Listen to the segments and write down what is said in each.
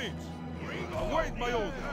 Units, await my orders.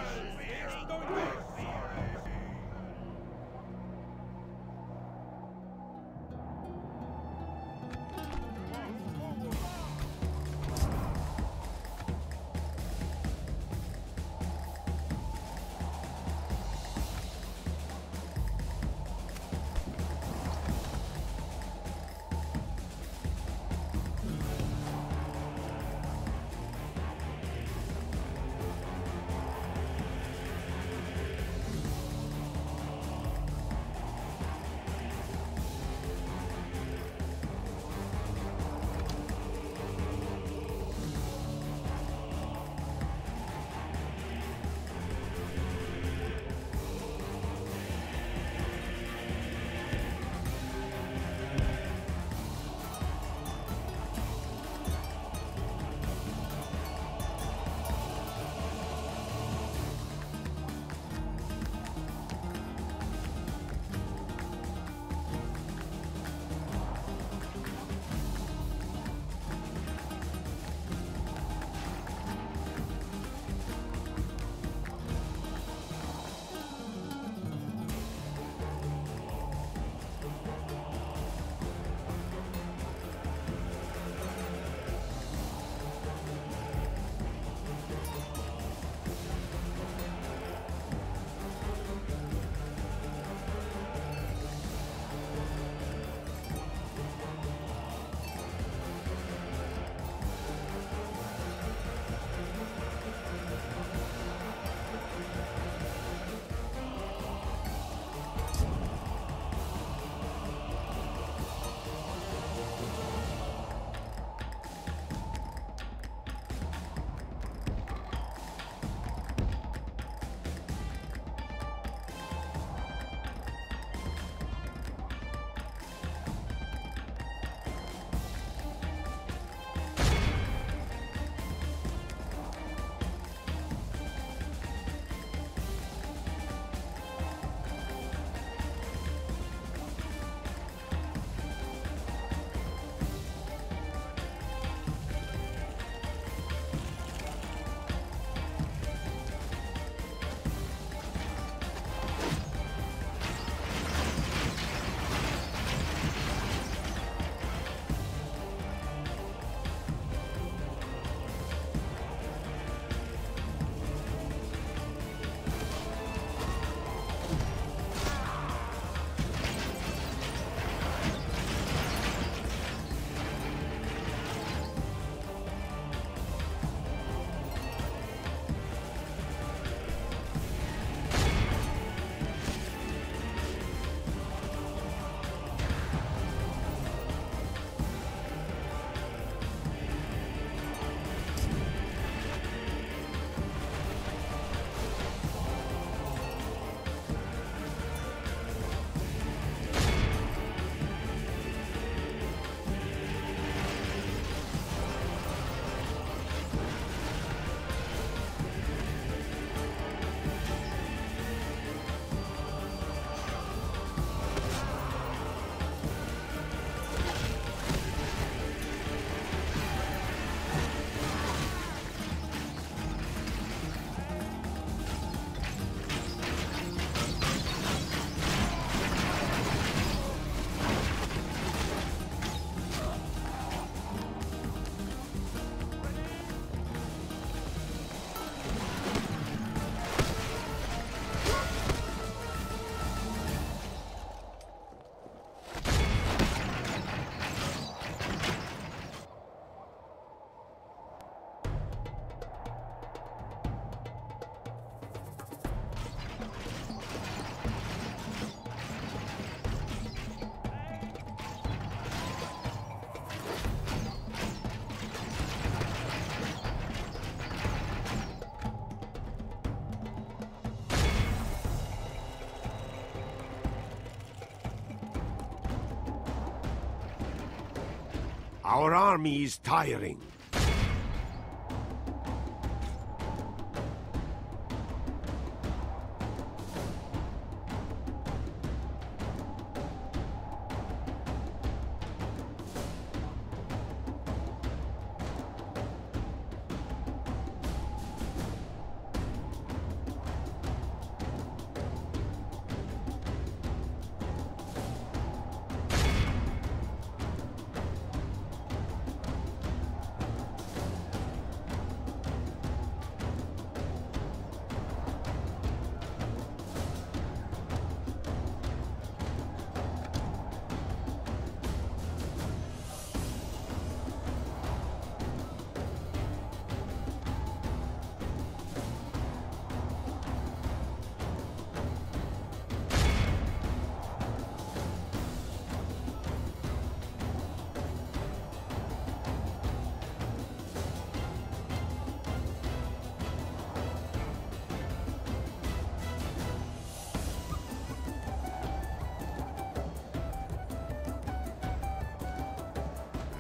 Our army is tiring.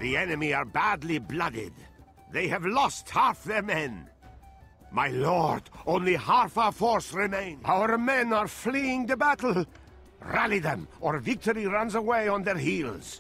The enemy are badly blooded. They have lost half their men. My lord, only half our force remain. Our men are fleeing the battle. Rally them, or victory runs away on their heels.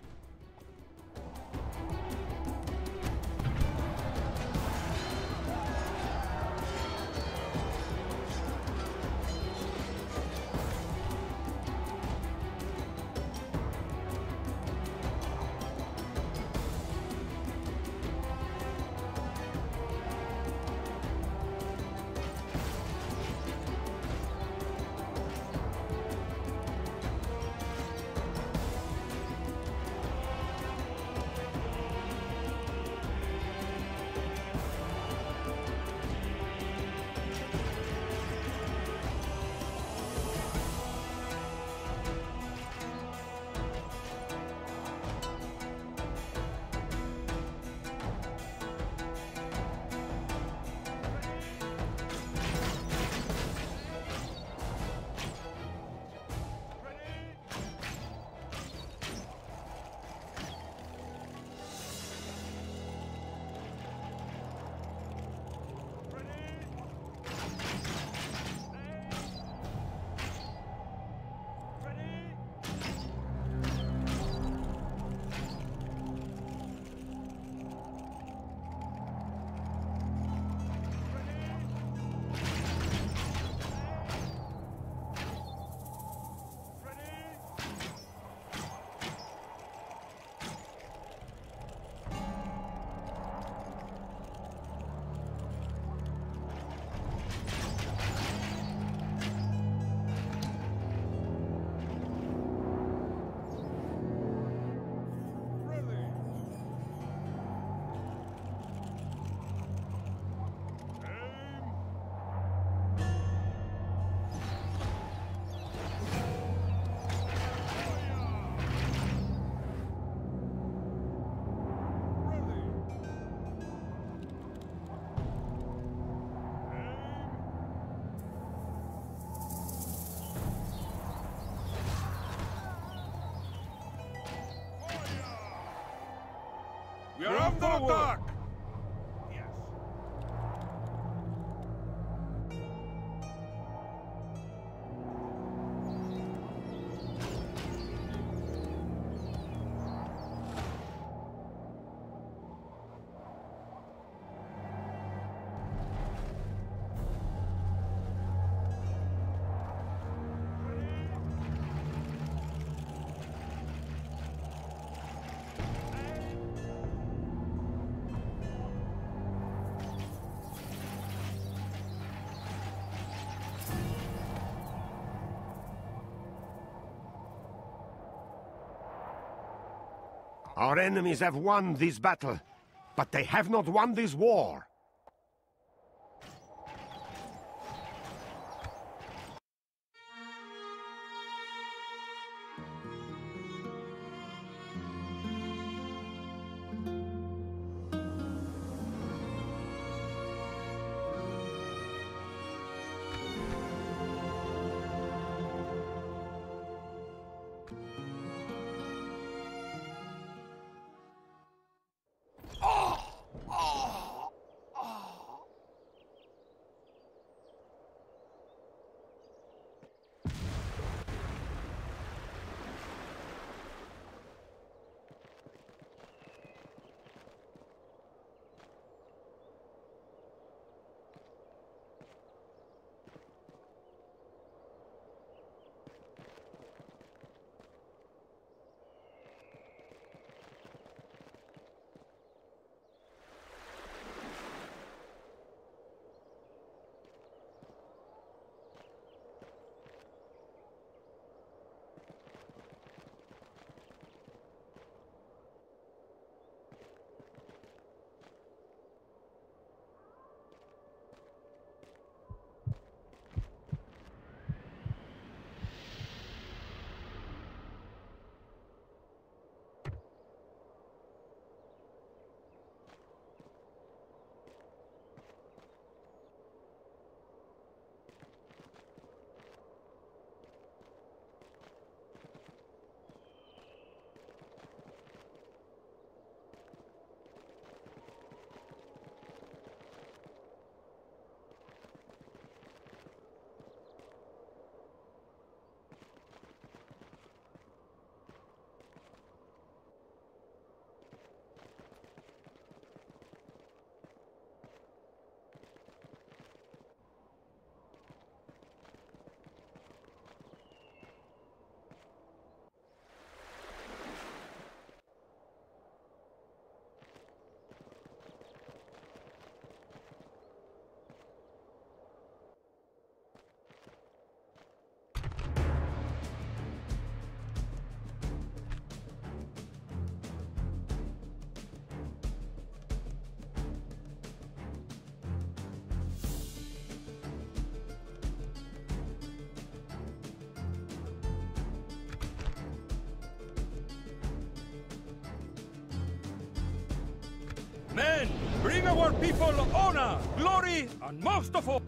Our enemies have won this battle, but they have not won this war. Men, bring our people honor, glory, and most of all...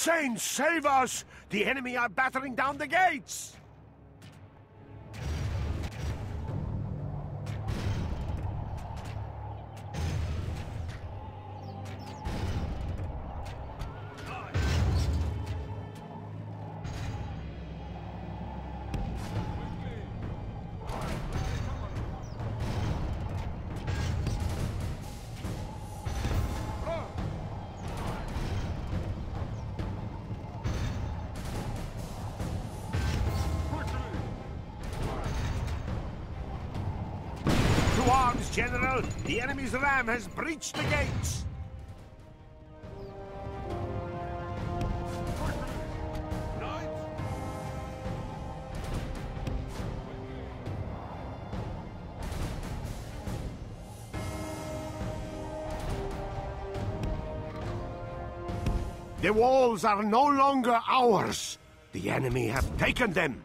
Saints, save us! The enemy are battering down the gates! Breached the gates! The walls are no longer ours. The enemy have taken them.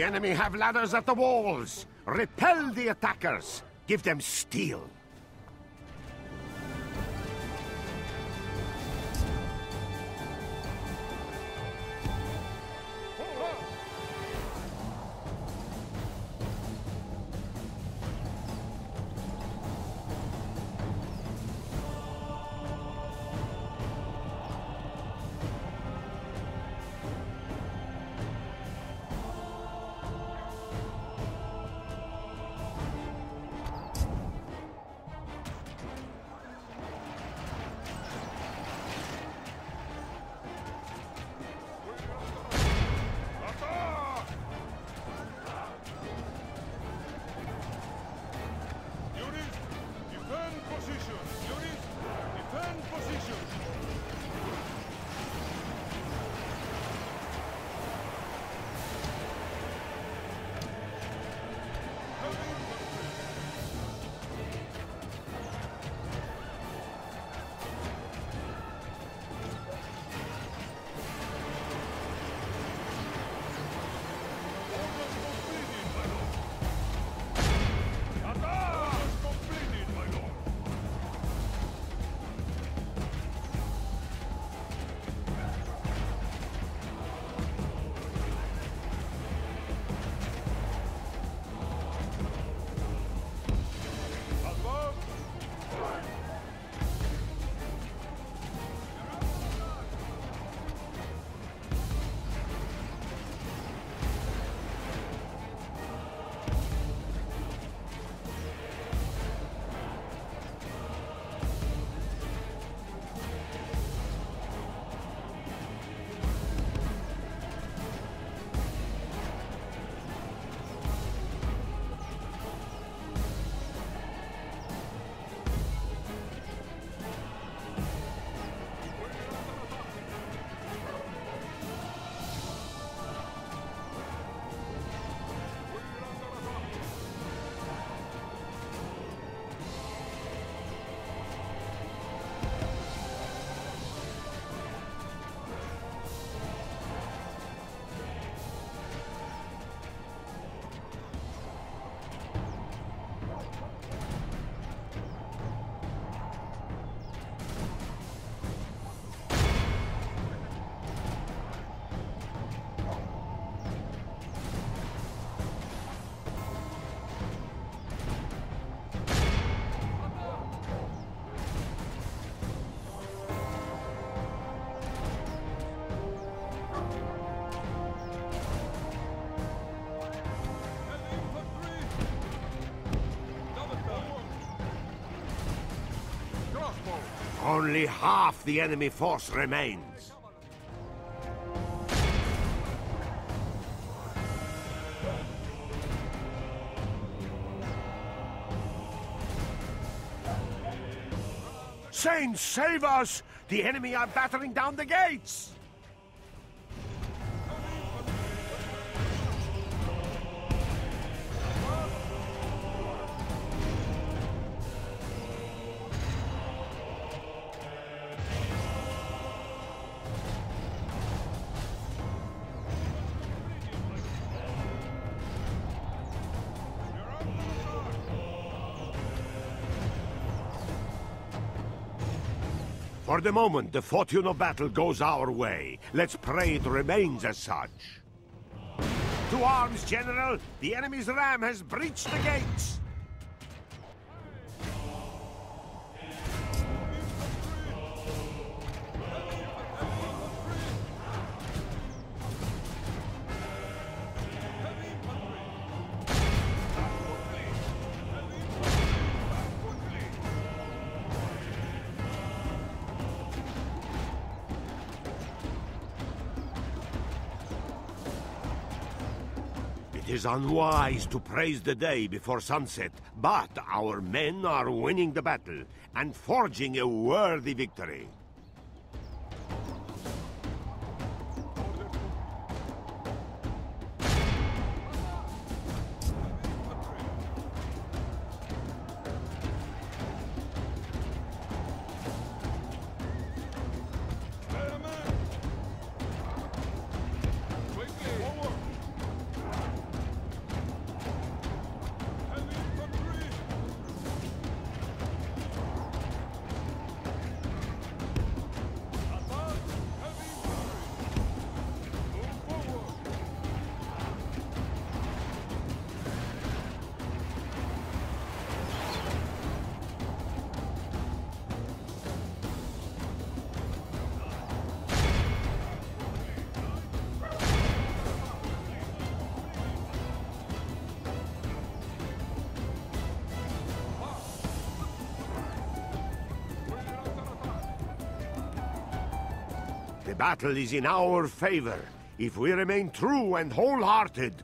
The enemy have ladders at the walls. Repel the attackers. Give them steel. Only half the enemy force remains. Saints, save us! The enemy are battering down the gates! For the moment, the fortune of battle goes our way. Let's pray it remains as such. To arms, General! The enemy's ram has breached the gates! Is unwise to praise the day before sunset, but our men are winning the battle and forging a worthy victory. Battle is in our favor. If we remain true and wholehearted,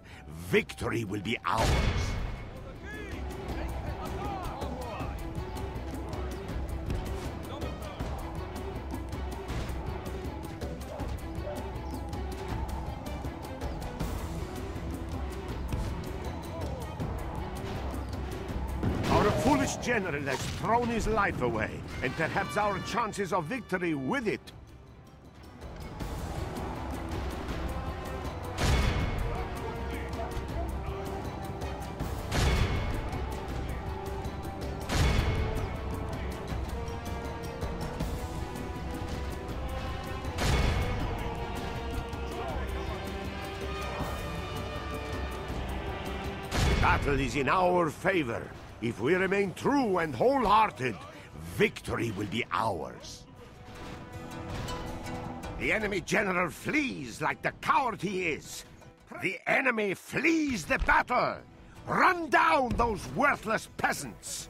victory will be ours. Our foolish general has thrown his life away, and perhaps our chances of victory with it. Battle is in our favor. If we remain true and wholehearted, victory will be ours. The enemy general flees like the coward he is. The enemy flees the battle. Run down those worthless peasants.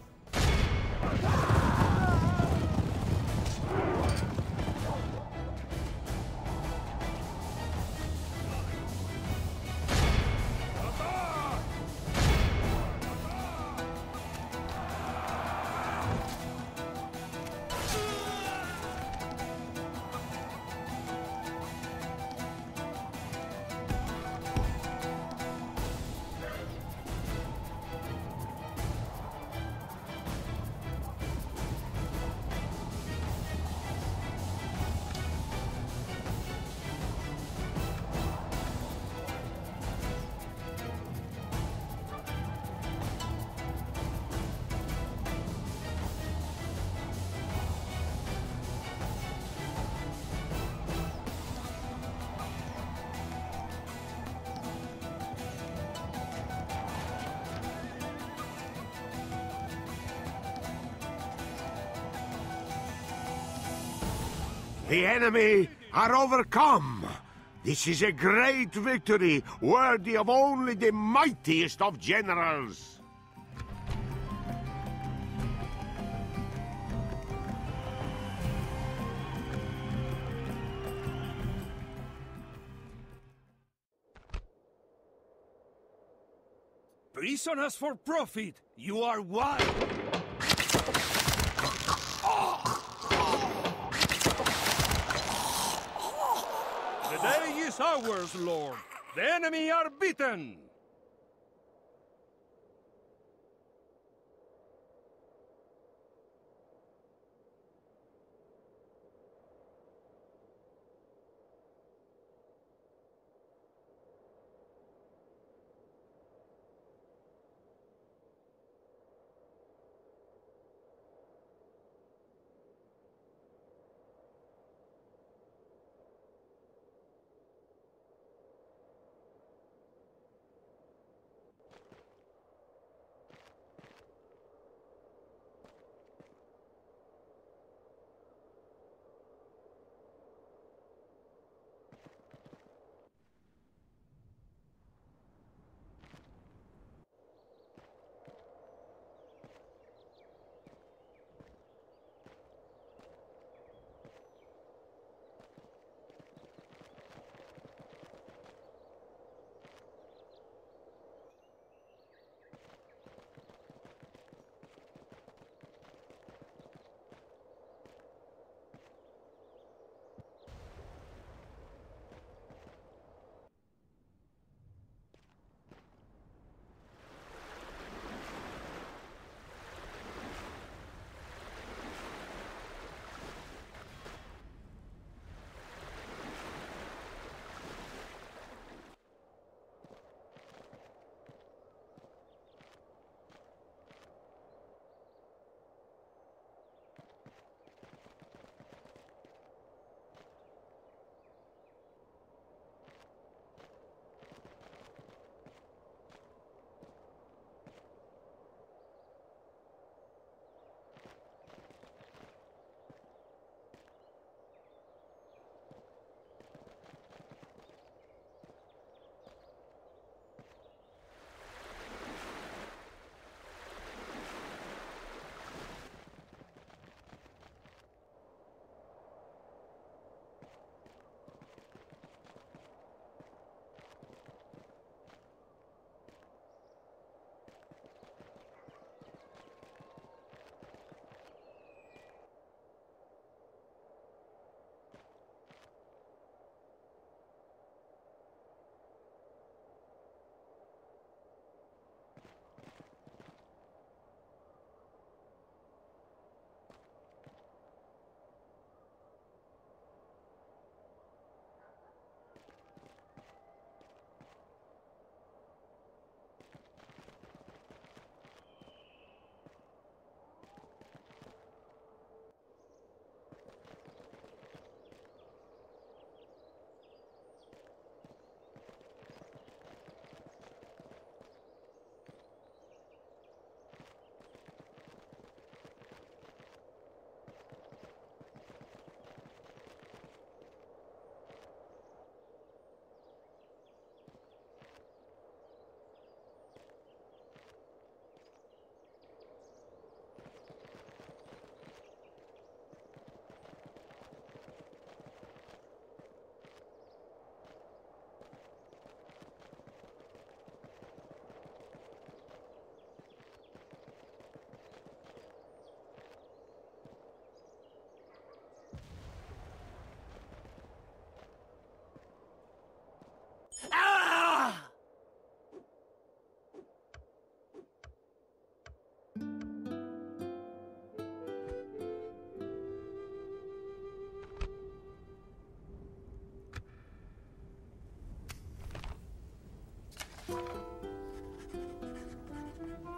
Enemy are overcome. This is a great victory, worthy of only the mightiest of generals. Prisoners for profit! You are wild! The day is ours, Lord! The enemy are beaten!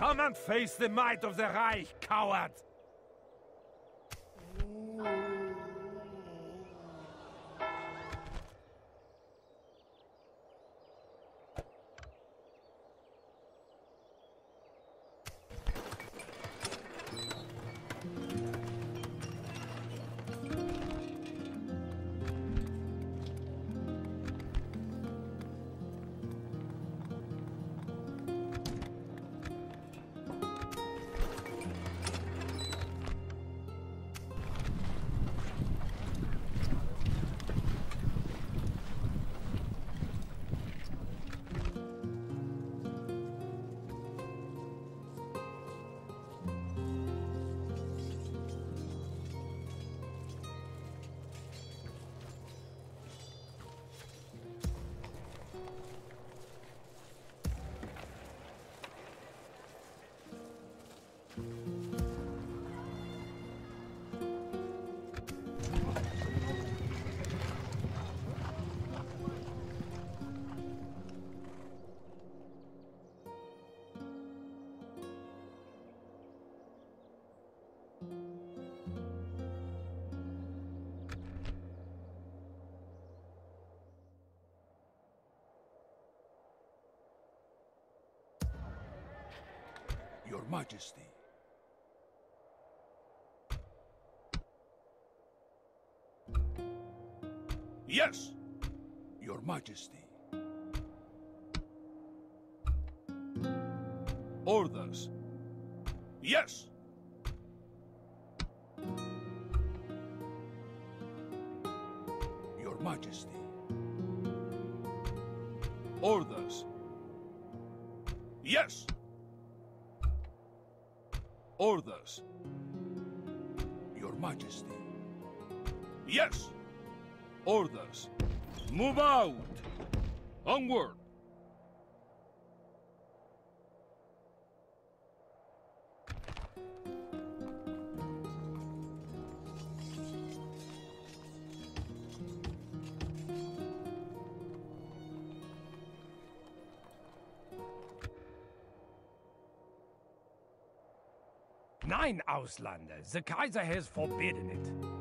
Come and face the might of the Reich, coward! Majesty. Yes, Your Majesty. Orders. Yes. Your Majesty. Orders. Yes. Orders. Your Majesty. Yes. Orders. Move out. Onward. Auslander, the Kaiser has forbidden it.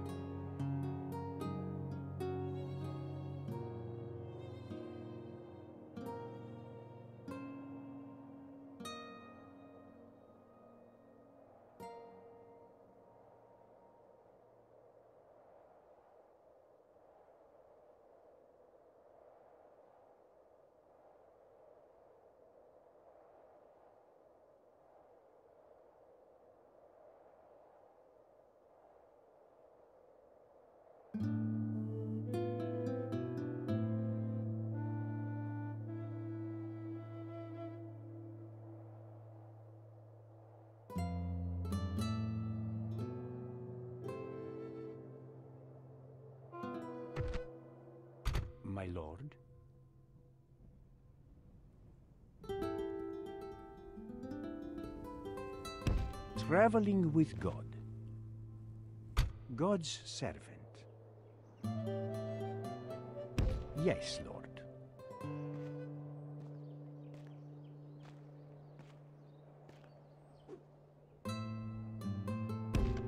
My lord? Traveling with God. God's servant. Yes, Lord.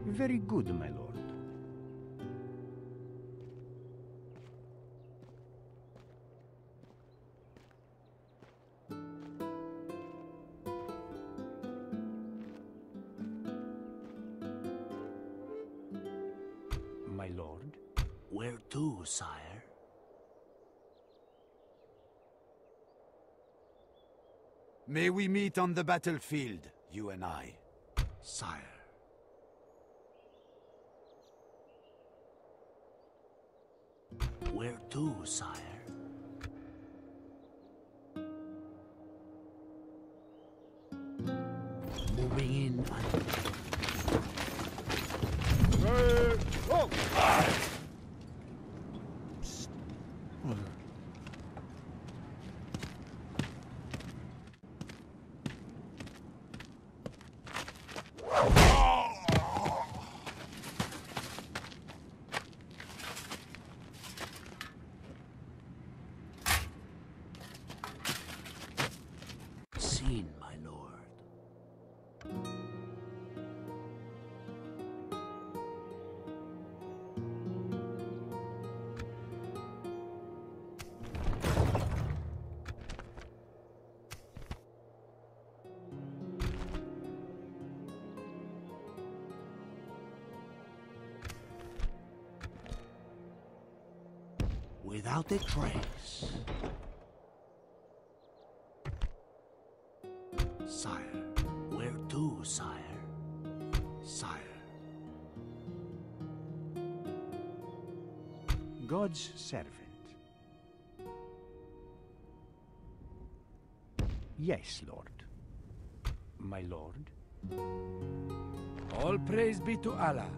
Very good, my lord. May we meet on the battlefield, you and I. Sire. Where to, sire? A trace. Sire, where to, sire? Sire. God's servant. Yes, Lord. My lord. All praise be to Allah.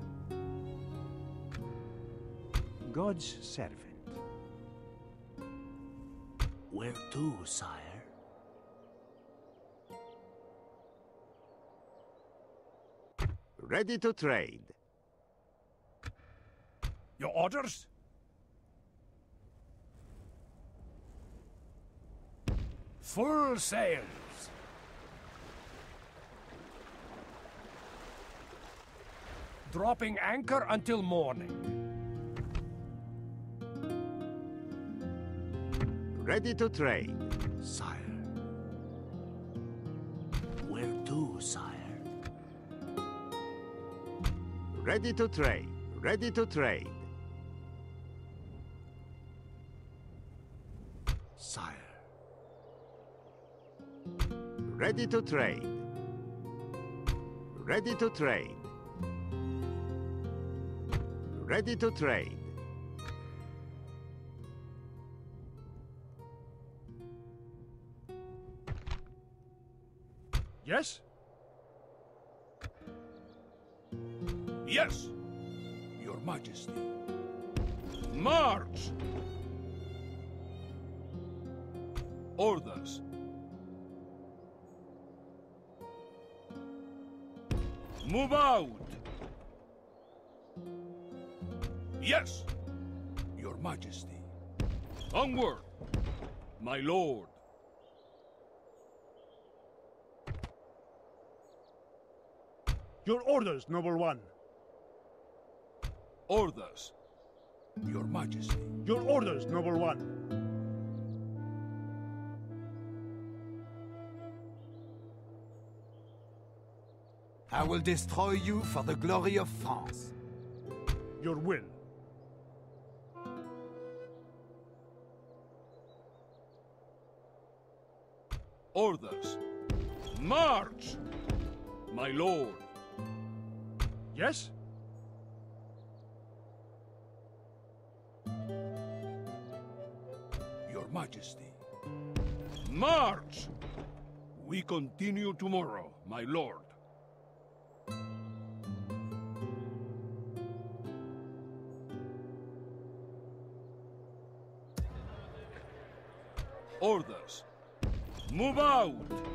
God's servant. Where to, sire? Ready to trade. Your orders? Full sails. Dropping anchor until morning. Ready to trade. Sire. Where to, sire? Ready to trade. Ready to trade. Sire. Ready to trade. Ready to trade. Ready to trade. Yes? Yes, Your Majesty. March! Orders. Move out! Yes, Your Majesty. Onward, my lord. Your orders, noble one. Orders, Your Majesty. Your orders, noble one. I will destroy you for the glory of France. Your will. Orders. March! My lord. Yes? Your Majesty. March! We continue tomorrow, my lord. Orders. Move out!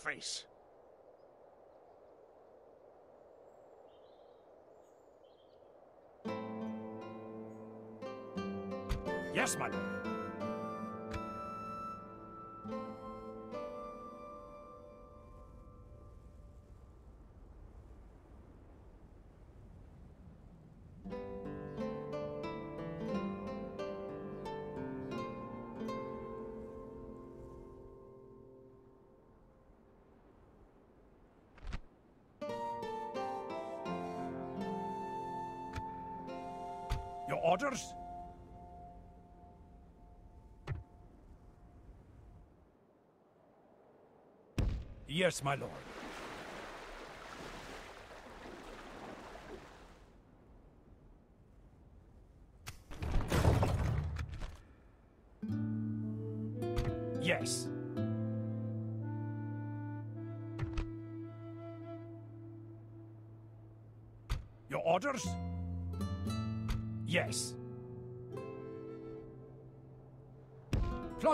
Face? Yes, my lord. Orders? Yes, my lord.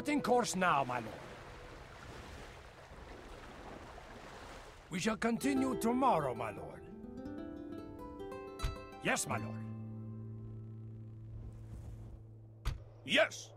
Plotting course now, my lord. We shall continue tomorrow, my lord. Yes, my lord. Yes!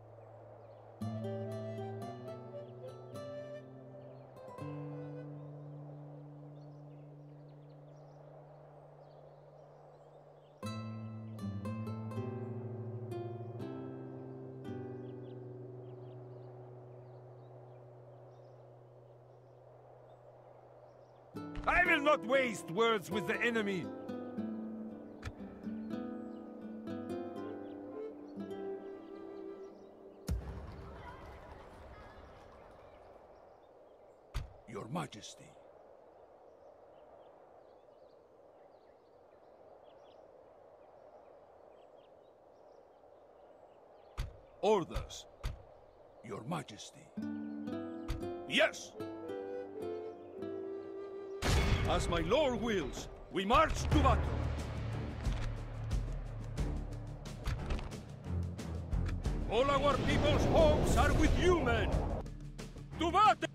Not waste words with the enemy. My lord wills, we march to battle. All our people's hopes are with you, men! To battle!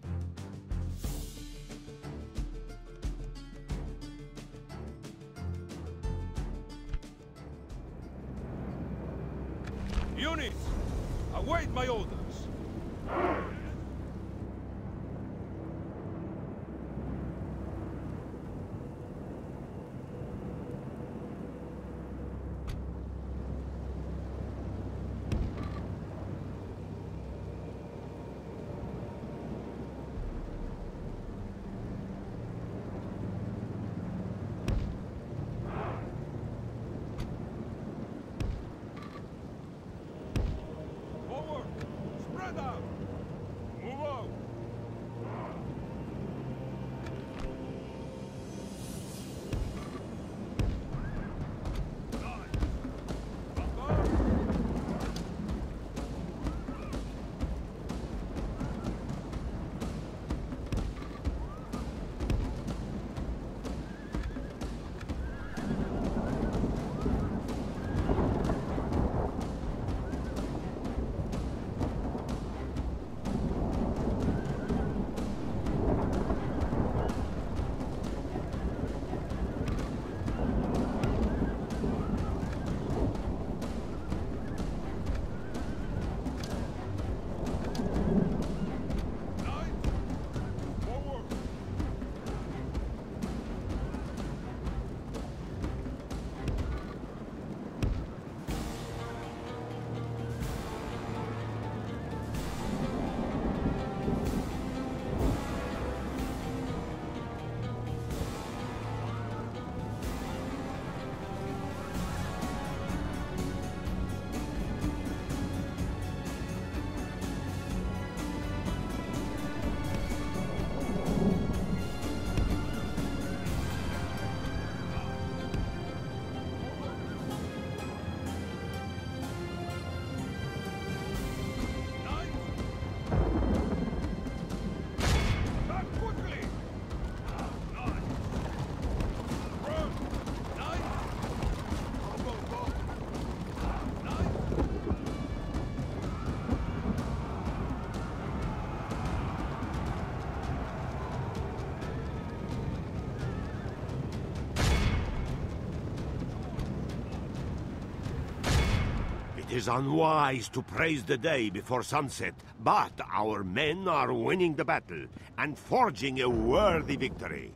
Is unwise to praise the day before sunset, but our men are winning the battle and forging a worthy victory.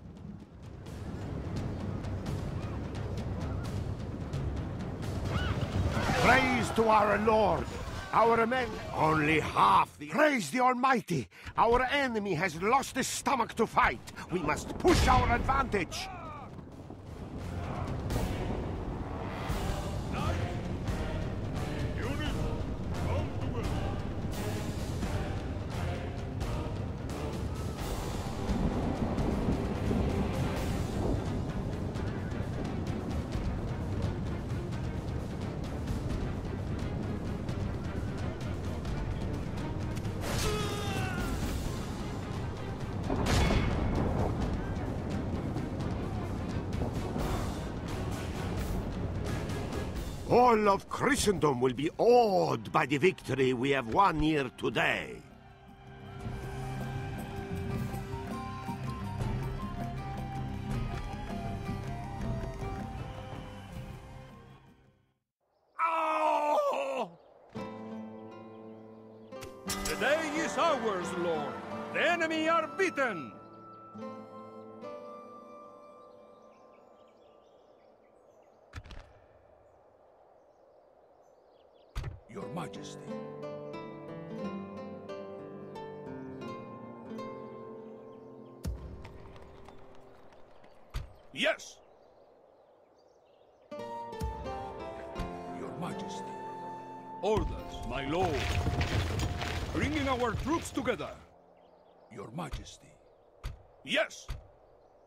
Praise to our Lord! Our men only half the. Praise the Almighty! Our enemy has lost his stomach to fight. We must push our advantage. All of Christendom will be awed by the victory we have won here today. My lord. Bringing our troops together. Your Majesty. Yes!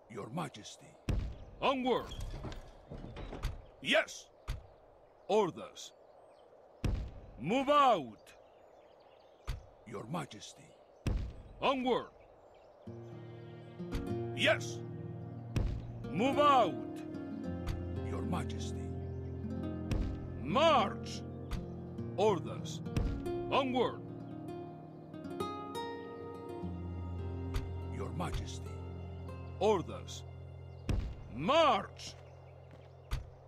Your Majesty. Onward. Yes! Orders. Move out. Your Majesty. Onward. Yes! Move out. Your Majesty. March. Orders. Onward. Your Majesty. Orders. March.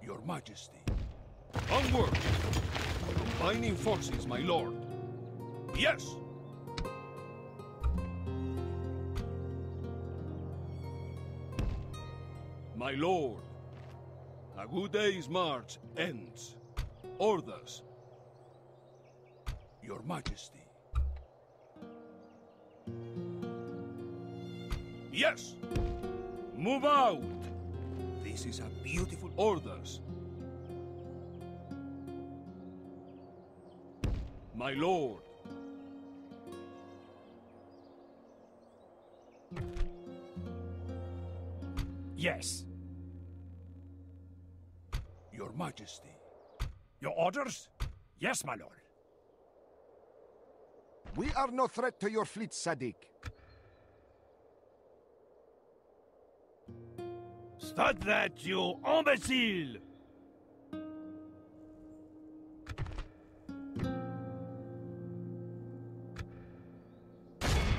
Your Majesty. Onward. Combining forces, my lord. Yes! My lord. A good day's march ends. Orders. Your Majesty. Yes! Move out. This is a beautiful Orders. My lord. Yes. Your Majesty. Your orders? Yes, my lord. We are no threat to your fleet, Sadiq. Stop that, you imbecile!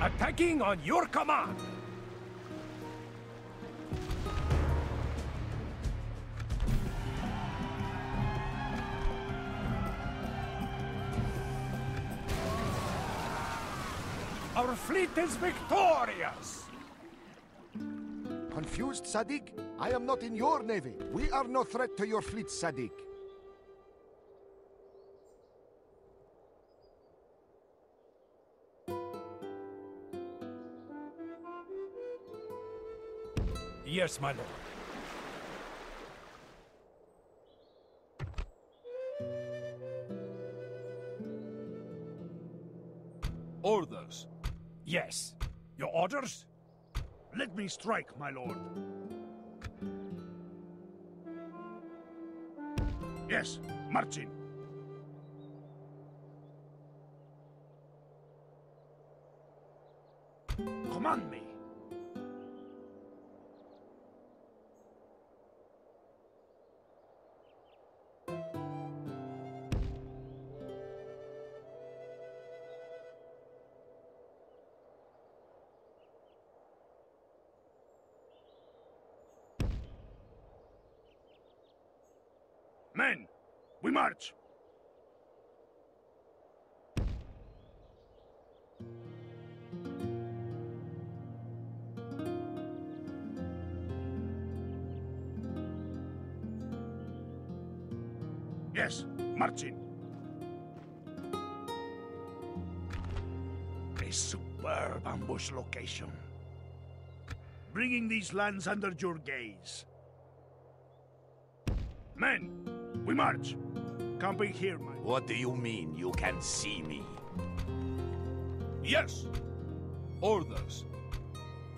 Attacking on your command! Our fleet is victorious! Confused, Sadiq? I am not in your navy. We are no threat to your fleet, Sadiq. Yes, my lord. Yes. Your orders? Let me strike, my lord. Yes, marching. March. Yes, marching. A superb ambush location. Bringing these lands under your gaze. Men, we march. Camping here, my. What do you mean you can see me? Yes! Orders.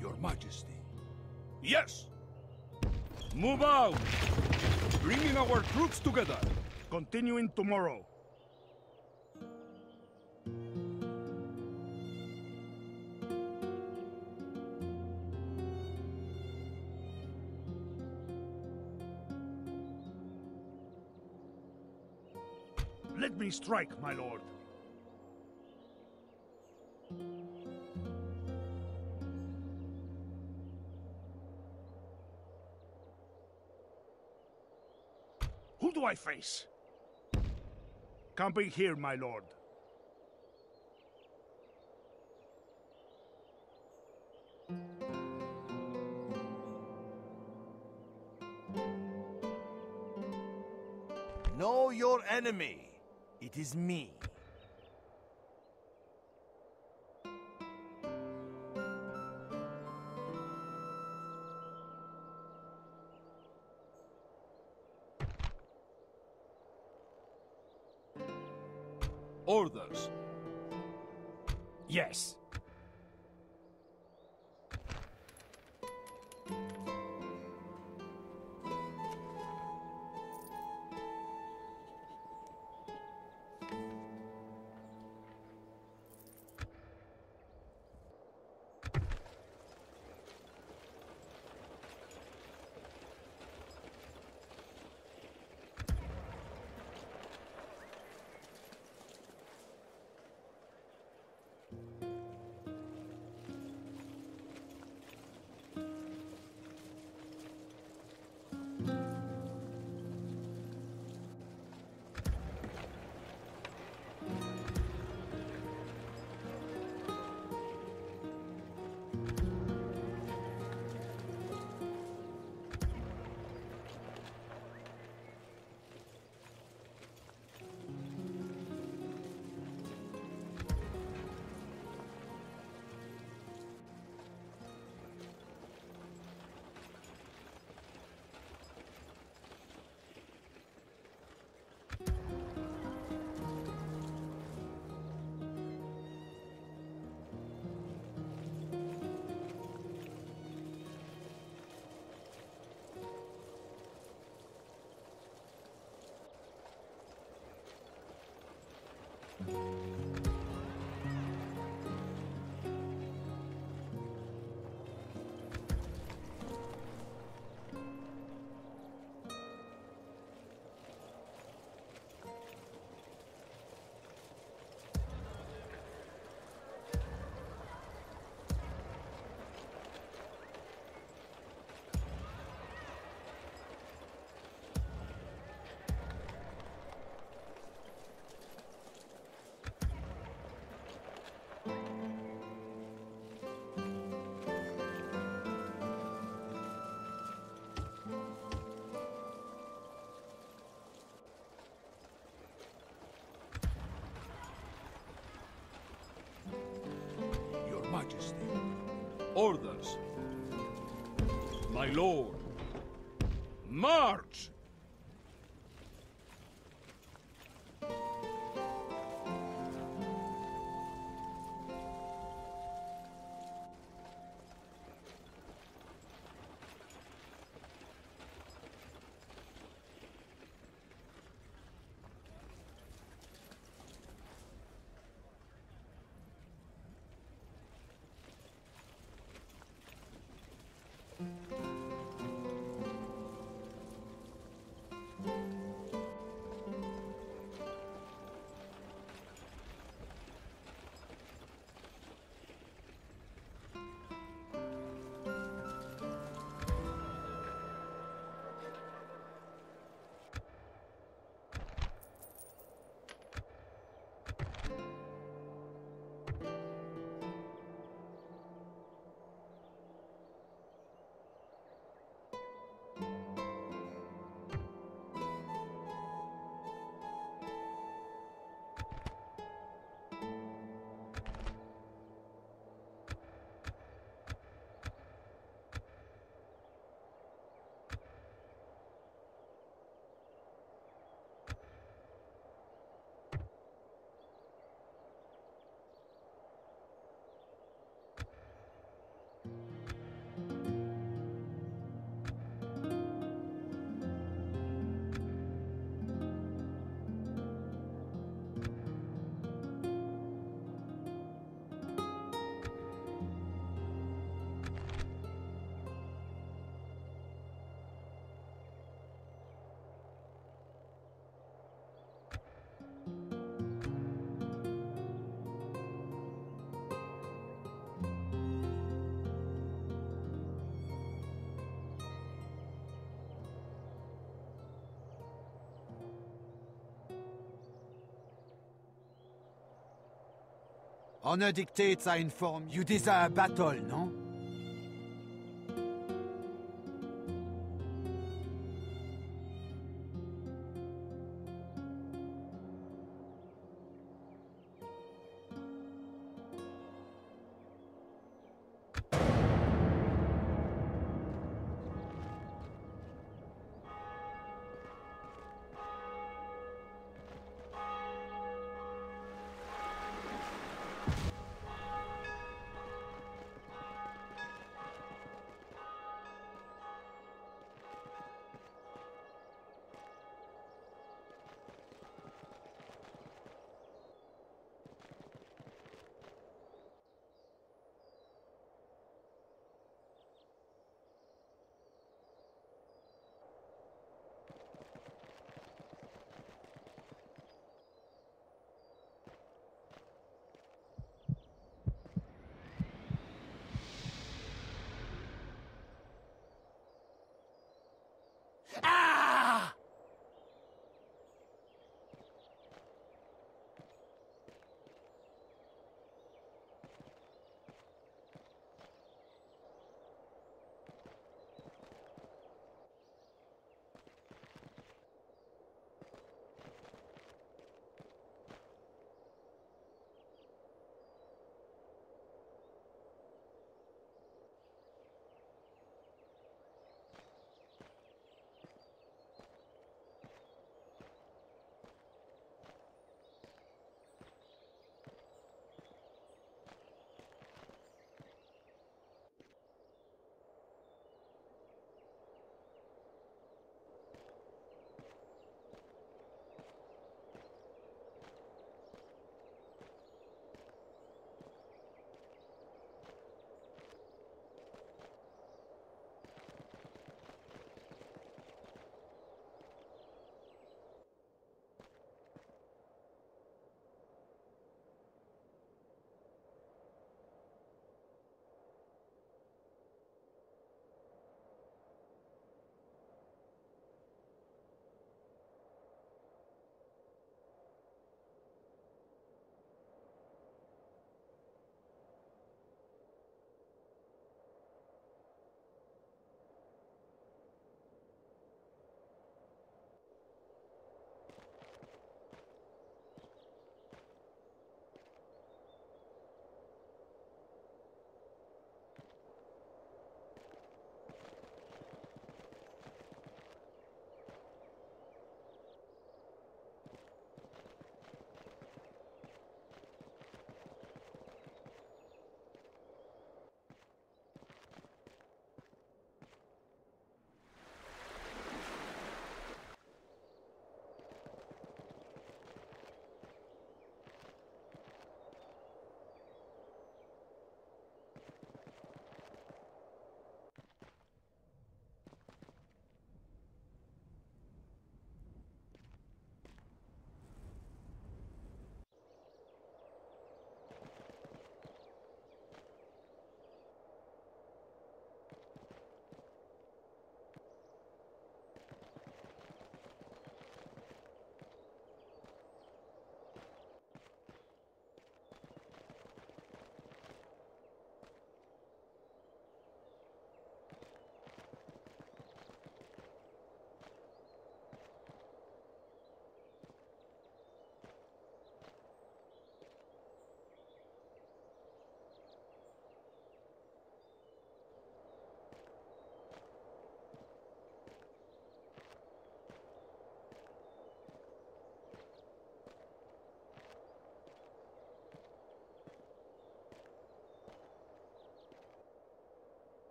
Your Majesty. Yes! Move out! Bringing our troops together. Continuing tomorrow. Strike, my lord. Who do I face? Camping here, my lord. Know your enemy. It is me. Your Majesty. Orders. My lord. March! Honor dictates I inform you desire battle, no?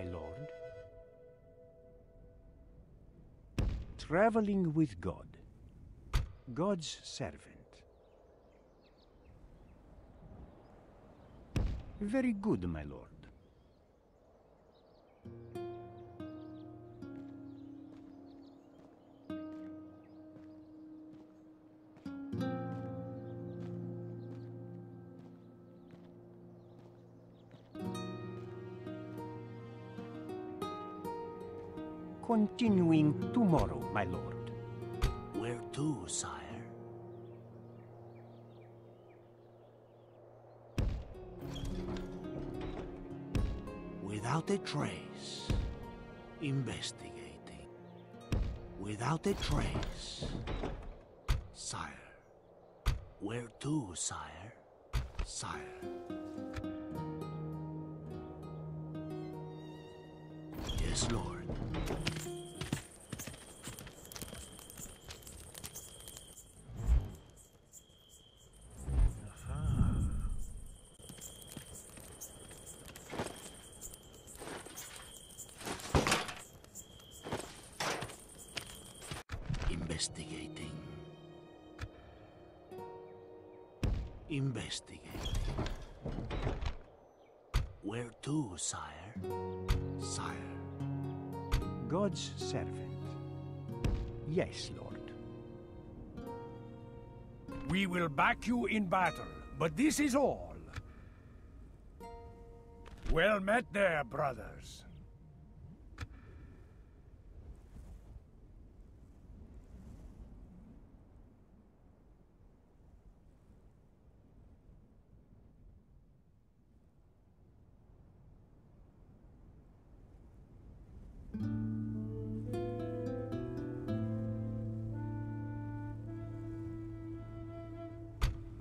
My lord. Traveling with God. God's servant. Very good, my lord. Continuing tomorrow, my lord. Where to, sire? Without a trace. Investigating. Without a trace. Sire. Where to, sire? Sire. Yes, Lord. Where sire? Sire. God's servant. Yes, lord. We will back you in battle, but this is all. Well met there, brothers.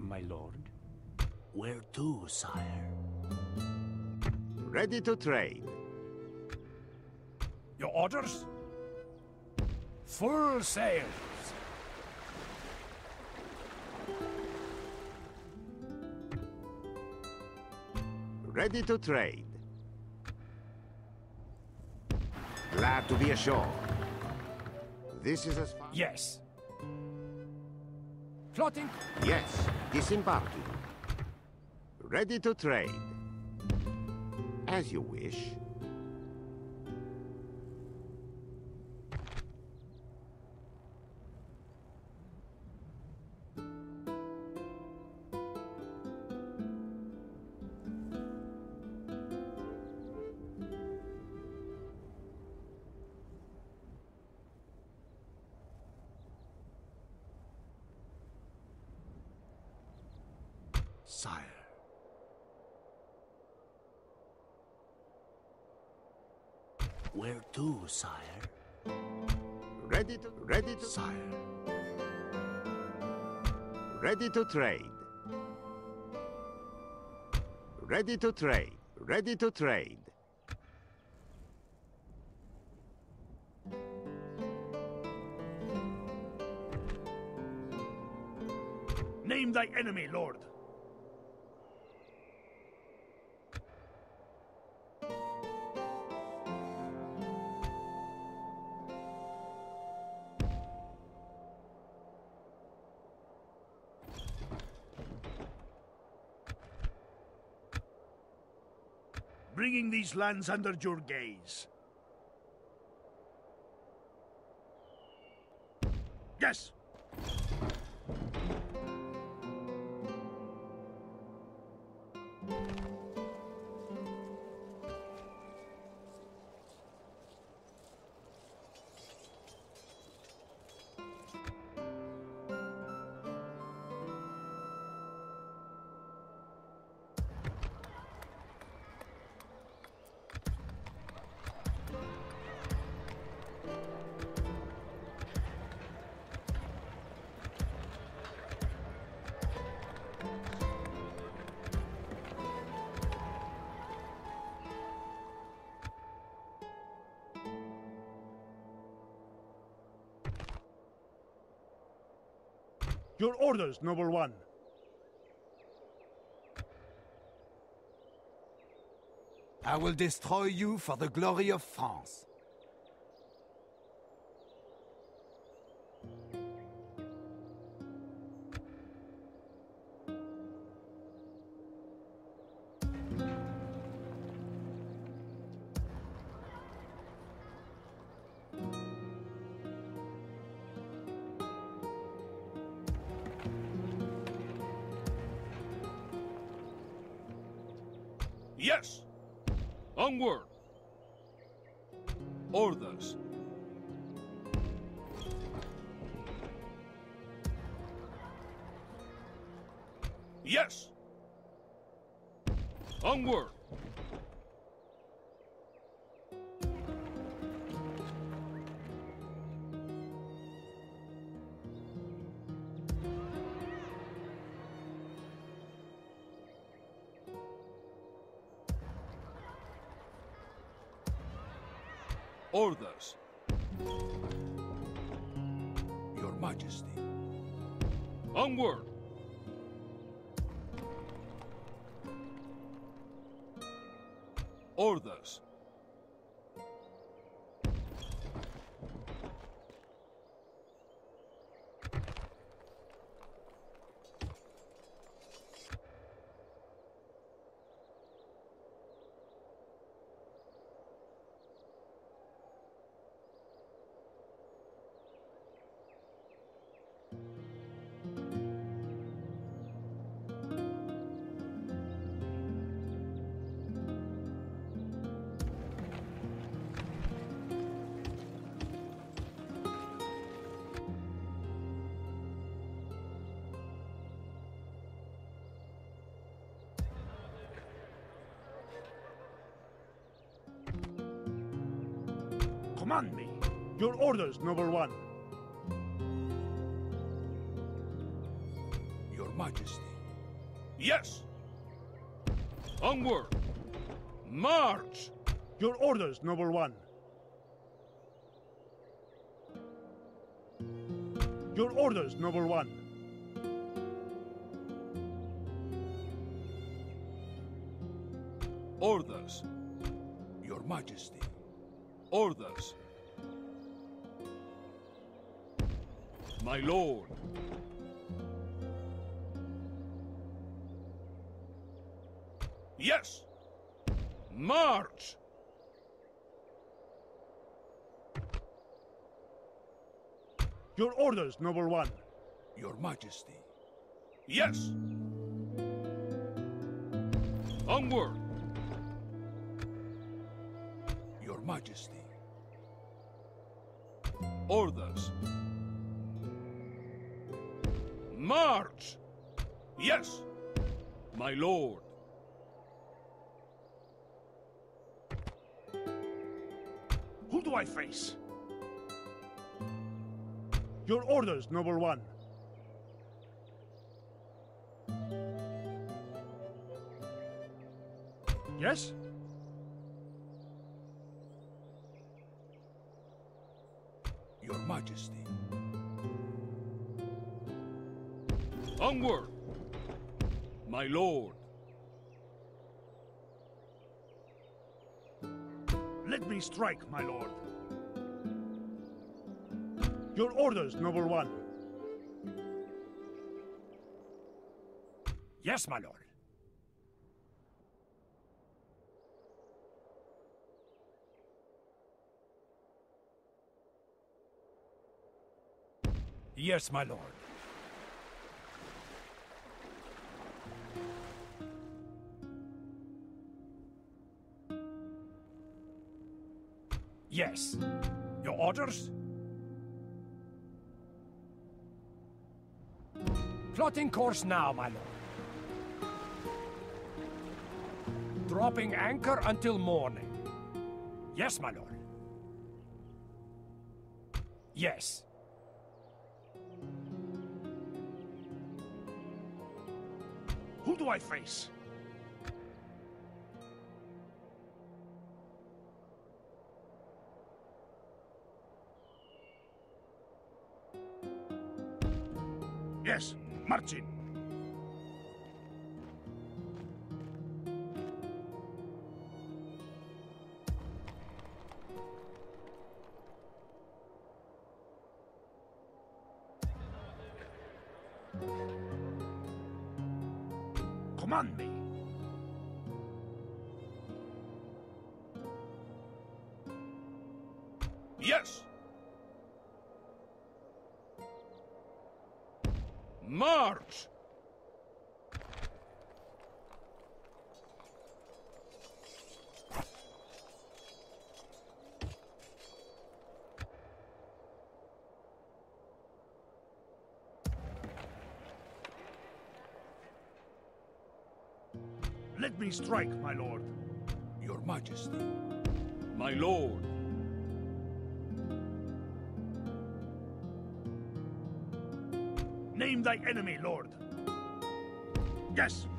My lord. Where to, sire? Ready to trade. Your orders? Full sails. Ready to trade. Glad to be ashore. This is as far... Yes. Plotting. Yes, disembarking. Ready to trade. As you wish. Ready to trade. Ready to trade. Ready to trade. Name thy enemy, Lord. Bringing these lands under your gaze. Yes. Your orders, noble one. I will destroy you for the glory of France. Yes! Onward! Orders. Yes! Onward! Your orders, noble one. Your Majesty. Yes! Onward! March! Your orders, noble one. Your orders, noble one. Orders. Your Majesty. Orders. My lord. Yes! March! Your orders, noble one. Your Majesty. Yes! Onward! Your Majesty. Orders. March! Yes! My lord. Who do I face? Your orders, noble one. Yes? Your Majesty. Onward! My lord. Let me strike, my lord. Your orders, noble one. Yes, my lord. Yes, my lord. Yes. Your orders? Plotting course now, my lord. Dropping anchor until morning. Yes, my lord. Yes. Who do I face? Yes, Let strike, my lord. Your Majesty. My lord. Name thy enemy, lord. Yes. Yes!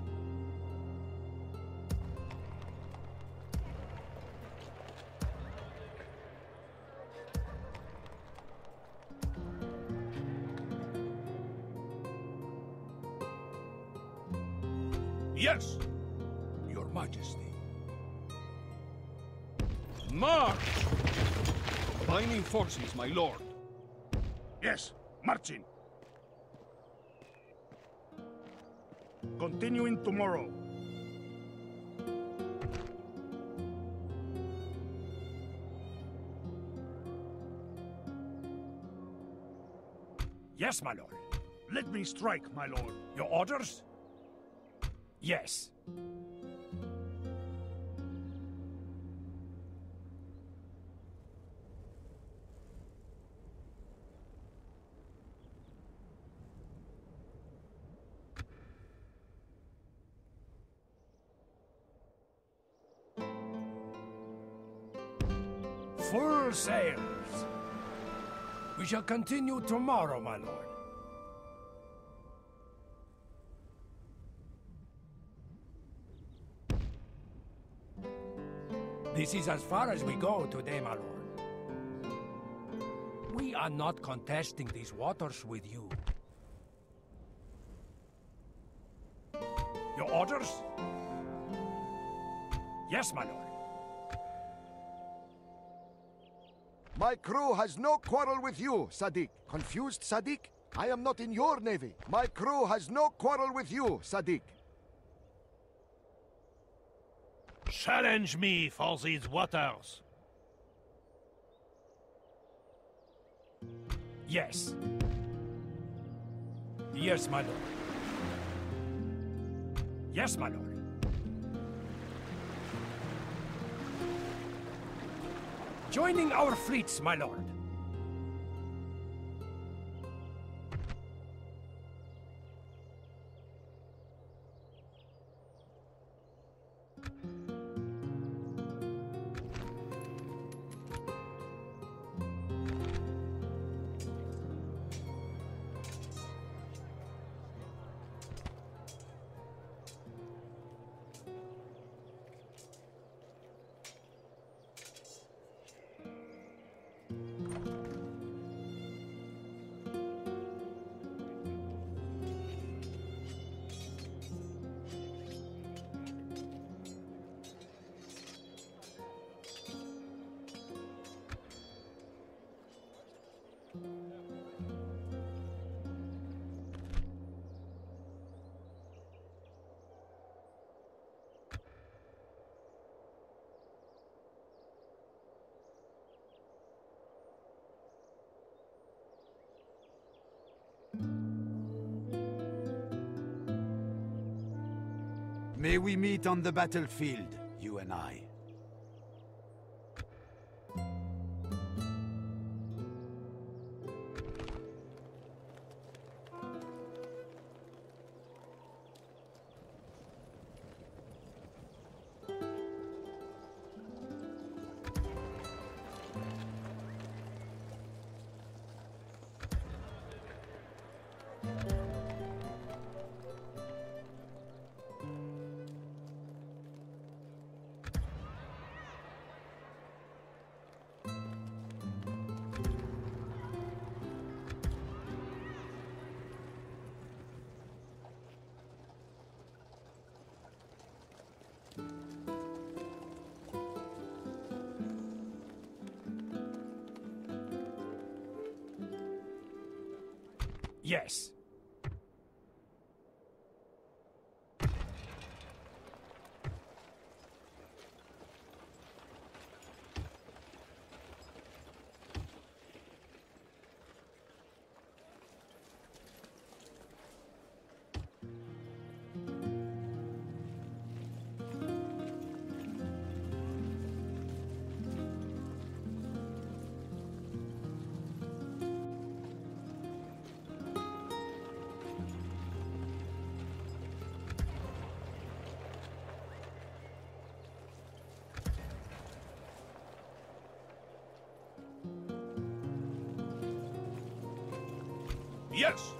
Forces, my lord. Yes, marching. Continuing tomorrow. Yes, my lord. Let me strike, my lord. Your orders? Yes. Full sails. We shall continue tomorrow, my lord. This is as far as we go today, my lord. We are not contesting these waters with you. Your orders? Yes, my lord. My crew has no quarrel with you, Sadiq. Confused, Sadiq? I am not in your navy. My crew has no quarrel with you, Sadiq. Challenge me for these waters. Yes. Yes, my lord. Yes, my lord. Joining our fleets, my lord. We meet on the battlefield, you and I. Yes. Yes!